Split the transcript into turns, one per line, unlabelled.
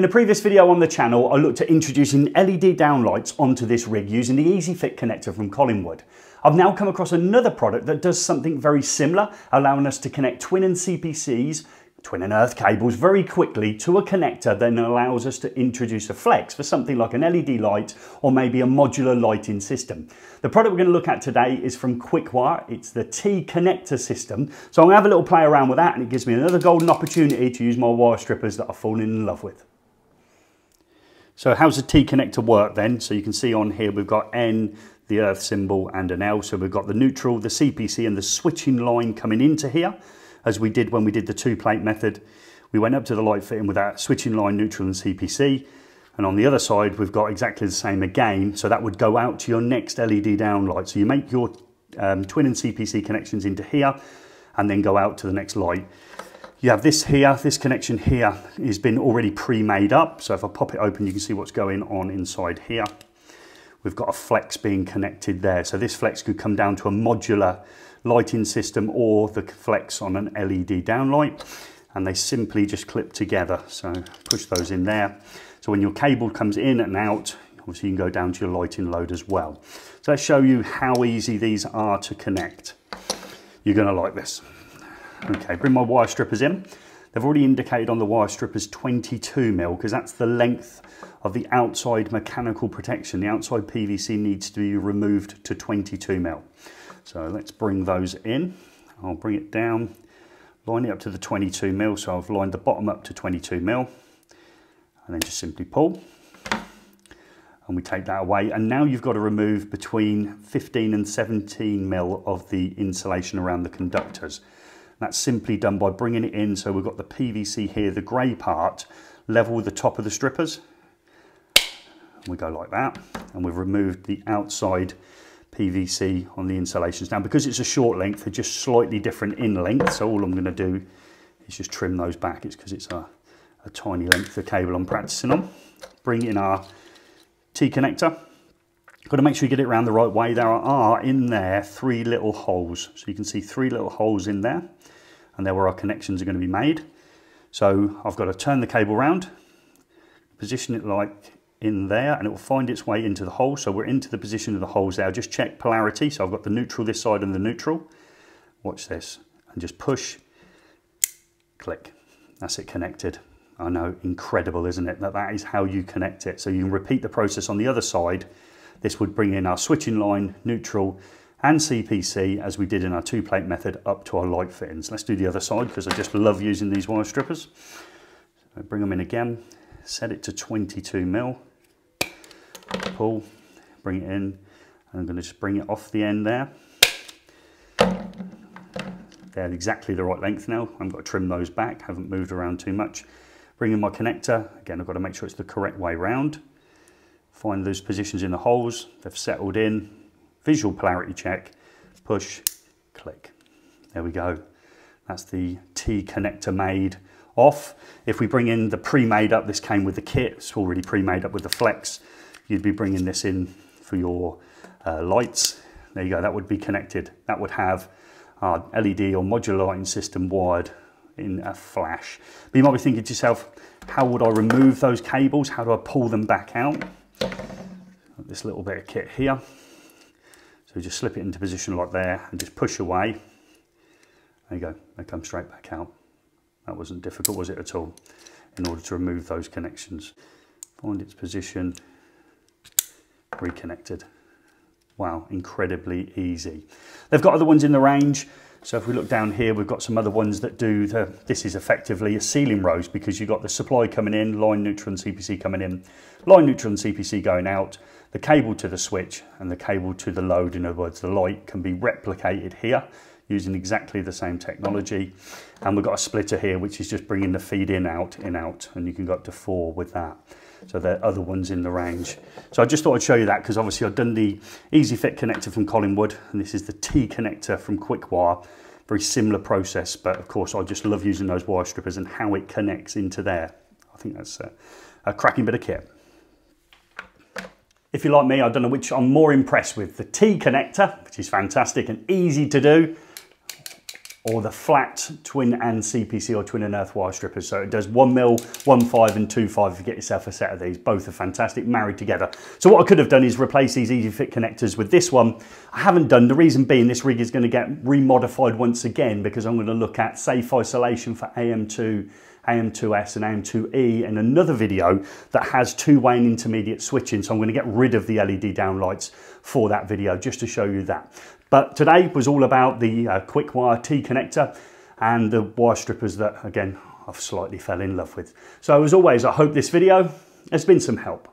In a previous video on the channel, I looked at introducing LED downlights onto this rig using the EasyFit connector from Collingwood. I've now come across another product that does something very similar, allowing us to connect twin and CPCs twin and earth cables very quickly to a connector then allows us to introduce a flex for something like an LED light or maybe a modular lighting system. The product we're going to look at today is from Quickwire. It's the T connector system. So I'm going to have a little play around with that and it gives me another golden opportunity to use my wire strippers that I've fallen in love with. So how's the T connector work then? So you can see on here we've got N, the earth symbol and an L. So we've got the neutral, the CPC and the switching line coming into here as we did when we did the two plate method. We went up to the light fitting with that switching line neutral and CPC. And on the other side, we've got exactly the same again. So that would go out to your next LED downlight. So you make your um, twin and CPC connections into here and then go out to the next light. You have this here, this connection here has been already pre-made up. So if I pop it open, you can see what's going on inside here. We've got a flex being connected there. So this flex could come down to a modular lighting system or the flex on an LED downlight and they simply just clip together. So push those in there. So when your cable comes in and out, obviously you can go down to your lighting load as well. So let's show you how easy these are to connect. You're gonna like this. Okay, bring my wire strippers in. They've already indicated on the wire strippers 22 mil because that's the length of the outside mechanical protection. The outside PVC needs to be removed to 22 mil. So let's bring those in. I'll bring it down, line it up to the 22 mil. So I've lined the bottom up to 22 mil and then just simply pull and we take that away. And now you've got to remove between 15 and 17 mil of the insulation around the conductors. That's simply done by bringing it in. So we've got the PVC here, the gray part, level with the top of the strippers. We go like that. And we've removed the outside PVC on the insulations. Now, because it's a short length, they're just slightly different in length. So all I'm going to do is just trim those back. It's because it's a, a tiny length of cable I'm practicing on. Bring in our T connector. Got to make sure you get it around the right way. There are in there three little holes. So you can see three little holes in there. And there where our connections are going to be made. So I've got to turn the cable around, position it like in there and it will find its way into the hole. So we're into the position of the holes there. Just check polarity. So I've got the neutral this side and the neutral. Watch this and just push, click. That's it connected. I know, incredible, isn't it? That that is how you connect it. So you can repeat the process on the other side. This would bring in our switching line, neutral, and CPC as we did in our two plate method up to our light fittings. Let's do the other side because I just love using these wire strippers. So bring them in again, set it to 22 mil pull, bring it in. And I'm going to just bring it off the end there. They're exactly the right length now. I've got to trim those back, haven't moved around too much. Bring in my connector. Again, I've got to make sure it's the correct way round. Find those positions in the holes. They've settled in. Visual polarity check. Push, click. There we go. That's the T connector made off. If we bring in the pre-made up, this came with the kit. It's already pre-made up with the flex you'd be bringing this in for your uh, lights. There you go, that would be connected. That would have our LED or modular lighting system wired in a flash. But you might be thinking to yourself, how would I remove those cables? How do I pull them back out? This little bit of kit here. So you just slip it into position like there and just push away. There you go, they come straight back out. That wasn't difficult, was it at all? In order to remove those connections. Find its position, reconnected. Wow, incredibly easy. They've got other ones in the range. So if we look down here, we've got some other ones that do the, this is effectively a ceiling rose because you've got the supply coming in, line neutral and CPC coming in, line neutral and CPC going out, the cable to the switch and the cable to the load, in other words, the light can be replicated here using exactly the same technology. And we've got a splitter here, which is just bringing the feed in, out, in, out, and you can go up to four with that. So there are other ones in the range. So I just thought I'd show you that because obviously I've done the Easy Fit connector from Collingwood and this is the T connector from Quickwire. Very similar process, but of course I just love using those wire strippers and how it connects into there. I think that's a, a cracking bit of kit. If you're like me, I don't know which I'm more impressed with. The T connector, which is fantastic and easy to do, or the flat twin and CPC or twin and earth wire strippers. So it does one mil, one five and two five if you get yourself a set of these. Both are fantastic, married together. So what I could have done is replace these easy fit connectors with this one. I haven't done, the reason being this rig is gonna get remodified once again because I'm gonna look at safe isolation for AM2 AM2S and AM2E in another video that has two-way and intermediate switching. So I'm going to get rid of the LED downlights for that video just to show you that. But today was all about the uh, Quickwire T connector and the wire strippers that, again, I've slightly fell in love with. So as always, I hope this video has been some help.